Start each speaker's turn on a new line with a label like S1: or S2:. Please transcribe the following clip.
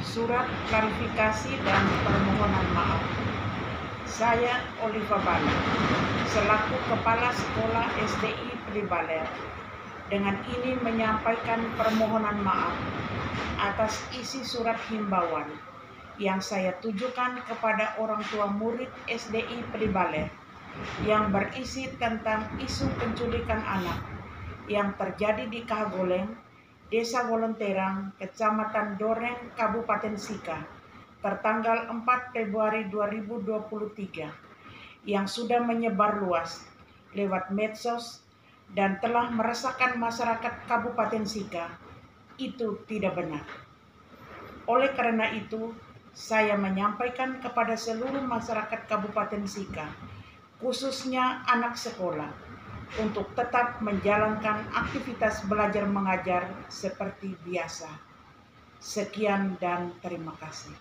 S1: Surat Klarifikasi dan Permohonan Maaf. Saya Oliva Bala, selaku Kepala Sekolah SDI Pribaler, dengan ini menyampaikan permohonan maaf atas isi surat himbauan yang saya tujukan kepada orang tua murid SDI Pribaler yang berisi tentang isu penculikan anak yang terjadi di Kahagoleng, Desa Wolonterang, Kecamatan Doreng, Kabupaten Sika, tertanggal 4 Februari 2023 yang sudah menyebar luas lewat medsos dan telah meresahkan masyarakat Kabupaten Sika. Itu tidak benar. Oleh karena itu, saya menyampaikan kepada seluruh masyarakat Kabupaten Sika, khususnya anak sekolah, untuk tetap menjalankan aktivitas belajar mengajar seperti biasa. Sekian dan terima kasih.